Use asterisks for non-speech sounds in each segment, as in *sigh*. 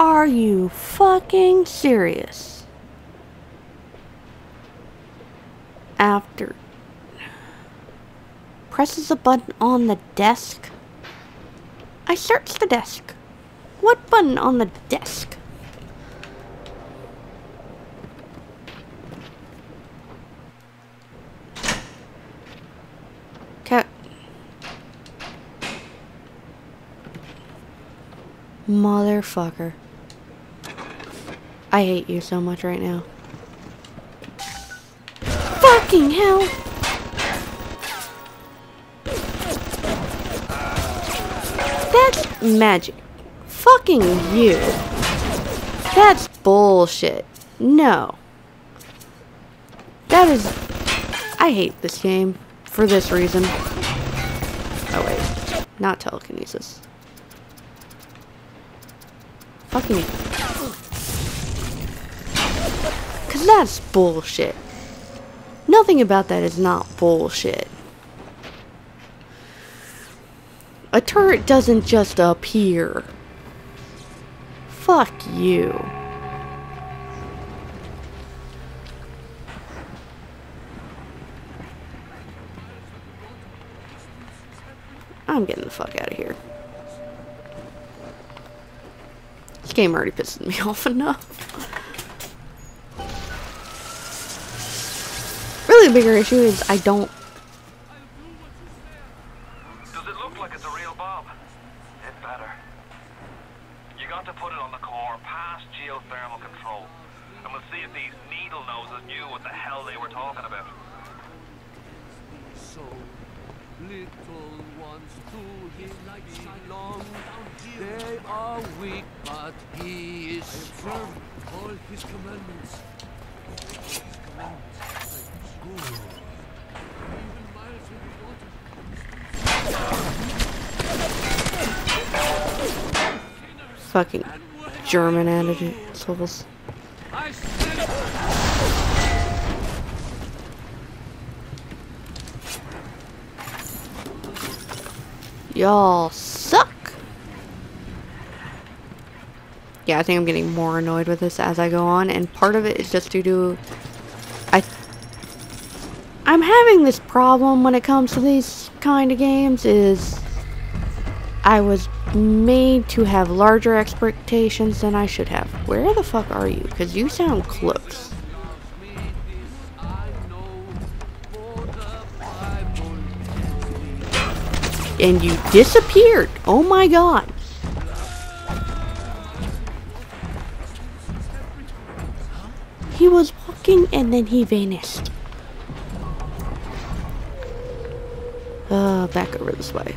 Are you fucking serious? After presses a button on the desk. I search the desk. What button on the desk? Motherfucker. I hate you so much right now. Fucking hell! That's magic. Fucking you. That's bullshit. No. That is... I hate this game. For this reason. Oh wait. Not telekinesis. Fucking... Cause that's bullshit. Nothing about that is not bullshit. A turret doesn't just appear. Fuck you. I'm getting the fuck out of here. This game already pisses me *laughs* off enough. Really, bigger issue is I don't fucking German attitude levels. Y'all suck. Yeah, I think I'm getting more annoyed with this as I go on, and part of it is just due to I I'm having this problem when it comes to these kind of games is I was made to have larger expectations than I should have. Where the fuck are you? Because you sound close. And you disappeared. Oh my god. He was walking and then he vanished. Uh, back over this way.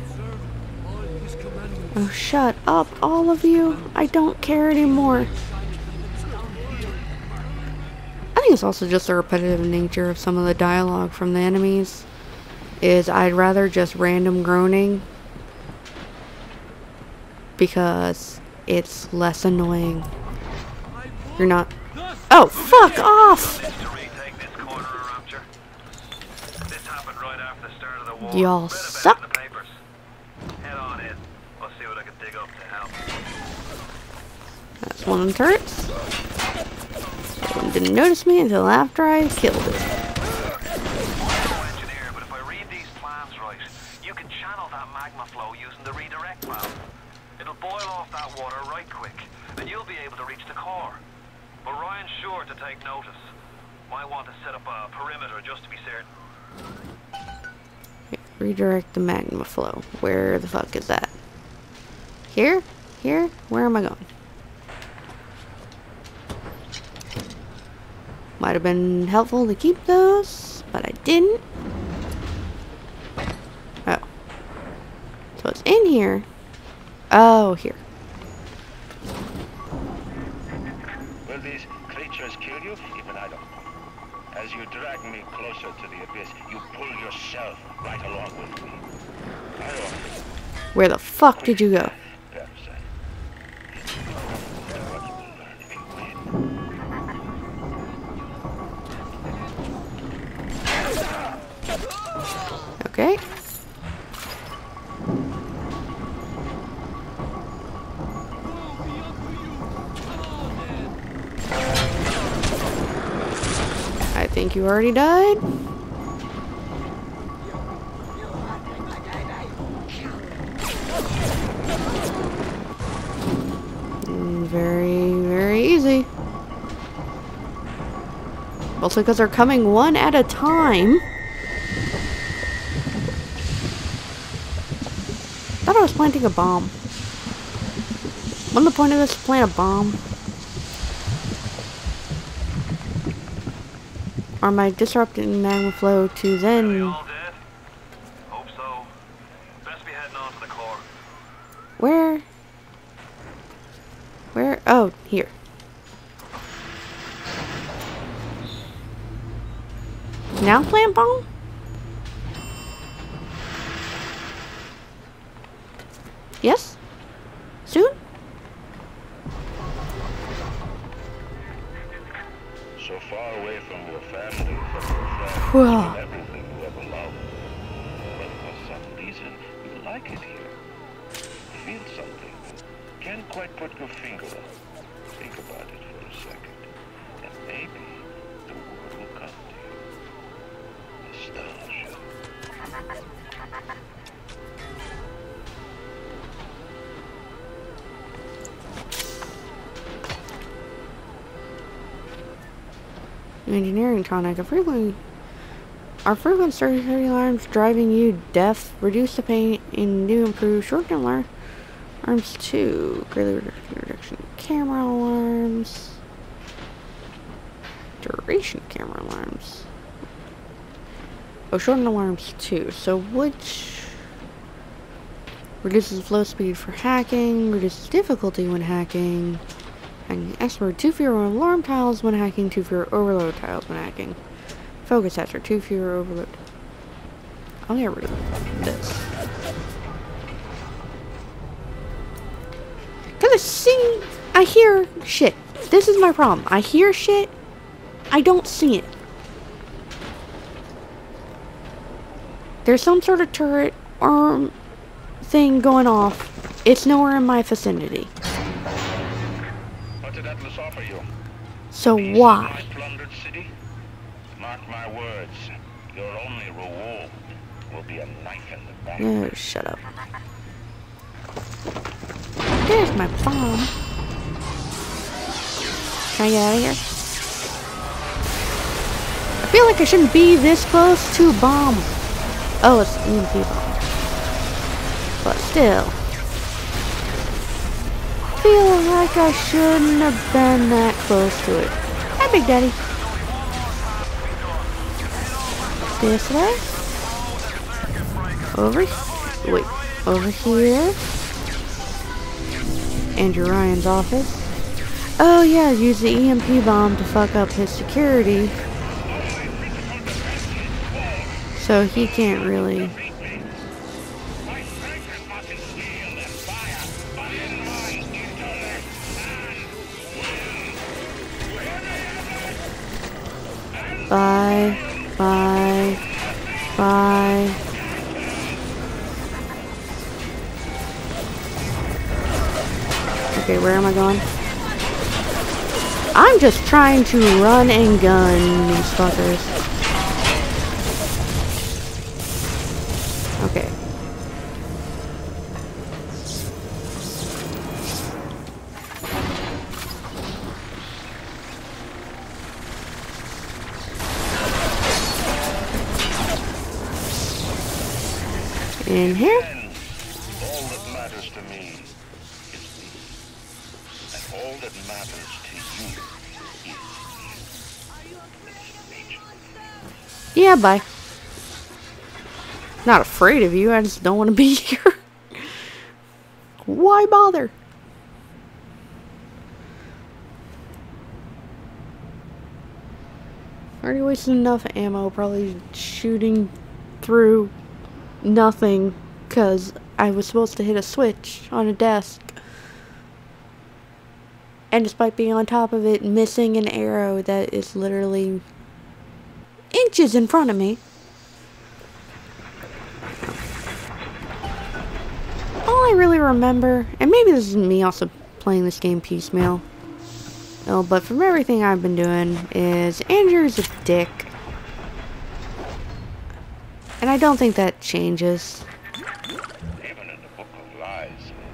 Oh, shut up, all of you. I don't care anymore. I think it's also just the repetitive nature of some of the dialogue from the enemies. Is I'd rather just random groaning because it's less annoying. You're not. Oh, fuck off! Y'all retake this corner of Rapture. This happened right after the start of the war. Y'all Read about it in suck. the papers. Head on in. I'll see what I can dig up to help. One turrets. Didn't notice me until after I killed it. Engineer, but if I read these plans right, you can channel that magma flow using the redirect valve. It'll boil off that water right quick, and you'll be able to reach the core. But Ryan's sure to take notice. Might want to set up a perimeter just to be certain. Redirect the magma flow. Where the fuck is that? Here? Here? Where am I going? Might have been helpful to keep those, but I didn't. Oh. So it's in here. Oh, here. Will these creatures kill you? Even I don't know. As you drag me closer to the abyss, you pull yourself right along with me. Where the fuck did you go? Okay. I think you already died. Mm, very, very easy. Also because they're coming one at a time. Planting a bomb. Wasn't the point of this to plant a bomb? Or am I disrupting magma flow to then... all dead? Hope so. Best be heading on to the core. Where? Where? Oh, here. Now plant bomb? Engineering tonic. A frequently are frequent security alarms driving you deaf? Reduce the pain and do improve short-term alarm alarms too. Greatly reduction camera alarms. Duration camera alarms. Oh, shorten alarms too. So which reduces flow speed for hacking, reduces difficulty when hacking, and expert two fewer alarm tiles when hacking, two fewer overload tiles when hacking. Focus sensor, two fewer overload. I'll get rid of this. Cause I see, I hear shit. This is my problem. I hear shit. I don't see it. There's some sort of turret arm thing going off. It's nowhere in my vicinity. The back. Oh, shut up. There's my bomb. Can I get out of here? I feel like I shouldn't be this close to bomb. Oh, it's EMP bomb. But still. Feel like I shouldn't have been that close to it. Hi, Big Daddy. This way. Over. Wait. Over here. Andrew Ryan's office. Oh yeah, use the EMP bomb to fuck up his security. So he can't really. Bye. Bye. Bye. Okay, where am I going? I'm just trying to run and gun these fuckers. In here? All that matters to me is me. And all that matters to you is. Yeah, bye. Not afraid of you, I just don't want to be *laughs* here. Why bother? Already wasted enough ammo, probably shooting through nothing, because I was supposed to hit a switch on a desk. And despite being on top of it, missing an arrow that is literally inches in front of me. All I really remember, and maybe this is me also playing this game piecemeal, oh, but from everything I've been doing, is Andrew's a dick. And I don't think that changes. Even in the Book of Lies,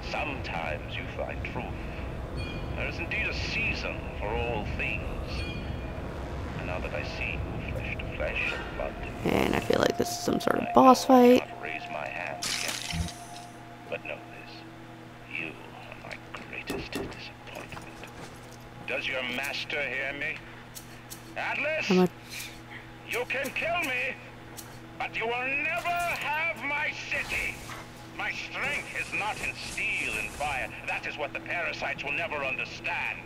sometimes you find truth. There is indeed a season for all things. And now that I see you flesh to flesh and blood to And I feel like this is some sort of boss fight. raise my hand against. But know this. You are my greatest disappointment. Does your master hear me? Atlas? You can kill me, but you will never have my city. My strength is not in steel and fire. That is what the parasites will never understand.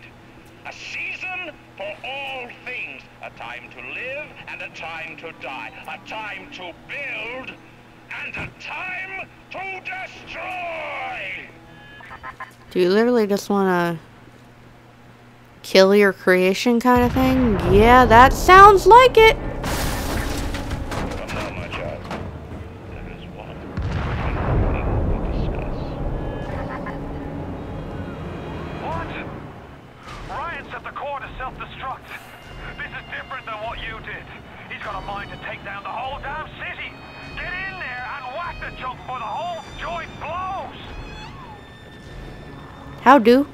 A season for all things. A time to live and a time to die. A time to build and a time to destroy. Do you literally just want to kill your creation kind of thing? Yeah, that sounds like it. Come now, my child. There is one thing we discuss. What? Ryan set the core to self-destruct. This is different than what you did. He's got a mind to take down the whole damn city. Get in there and whack the chunk before the whole joint blows. How do?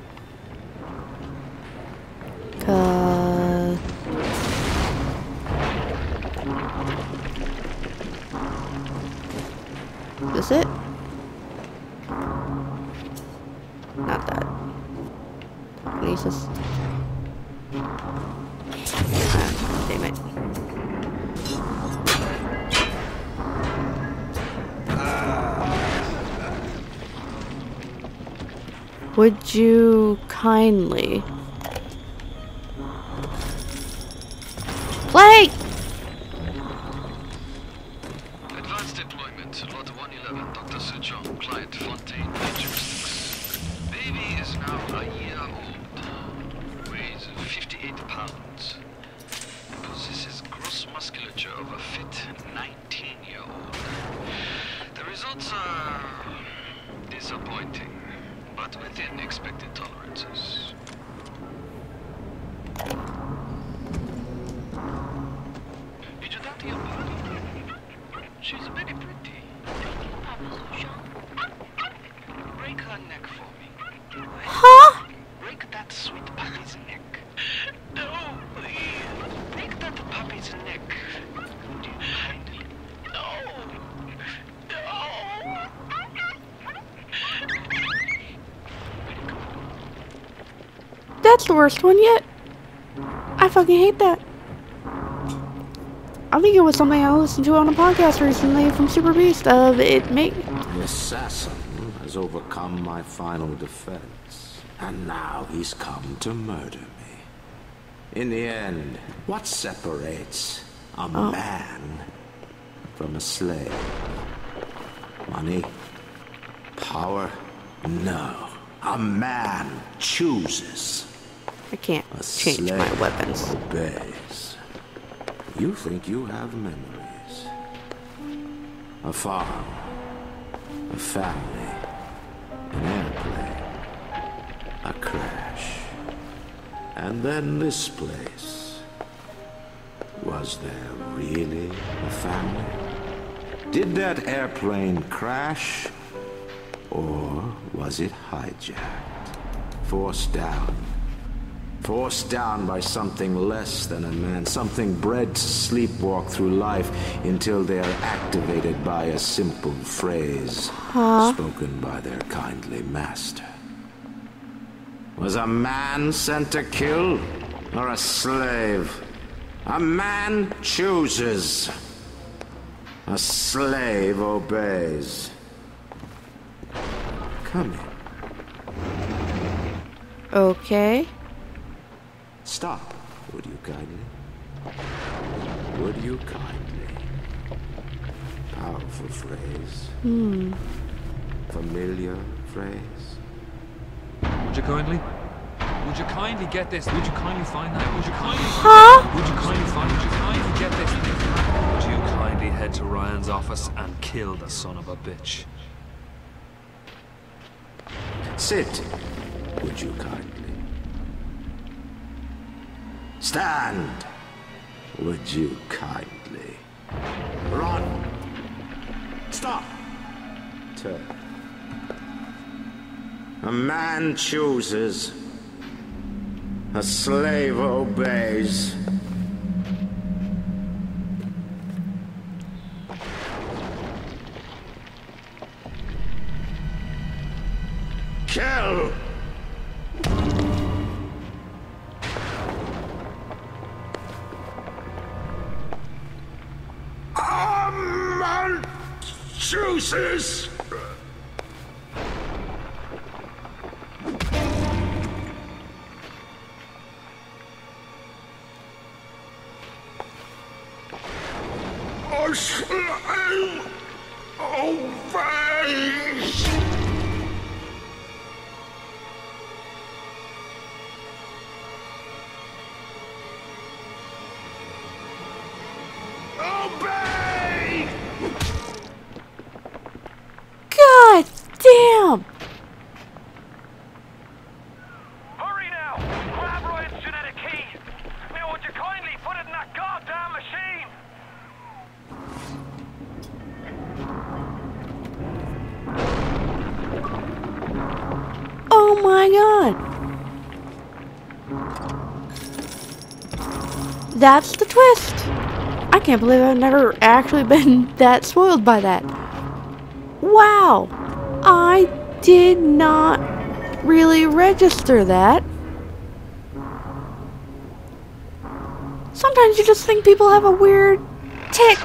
Uh, is this it? Not that. Jesus. Ah, damn it. Would you kindly play? Advanced deployment, Lot 111, Dr. Client Fontaine. Baby is now a year old, weighs 58 pounds, possesses gross musculature of a fit 19-year-old. The results are disappointing, but within expected tolerances. Did you your party? She's very pretty. Break her neck for me. Huh? Break that sweet puppy's neck. No, please. Break that puppy's neck. Would you kindly? No. No. That's the worst one yet. I fucking hate that. I think it was something I listened to on a podcast recently from Super Beast of it make The assassin has overcome my final defense, and now he's come to murder me. In the end, what separates a oh. man from a slave? Money? Power? No. A man chooses. I can't A change my weapons. Obeys. You think you have memories. A farm. A family. An airplane. A crash. And then this place. Was there really a family? Did that airplane crash? Or was it hijacked? Forced down Forced down by something less than a man, something bred to sleepwalk through life until they are activated by a simple phrase spoken by their kindly master. Was a man sent to kill or a slave? A man chooses. A slave obeys. Come in. Okay. Stop, would you kindly? Would you kindly? Powerful phrase. Hmm. Familiar phrase. Would you kindly? Would you kindly get this? Would you kindly find that? Would you kindly? Huh? Would you kindly find? Would you kindly get this? Would you kindly head to Ryan's office and kill the son of a bitch? Sit, would you kindly? Stand, would you kindly? Run, Stop! Turn. A man chooses. A slave obeys. Kill! Chooses. A my god! That's the twist! I can't believe I've never actually *laughs* been that spoiled by that. Wow! I did not really register that. Sometimes you just think people have a weird tick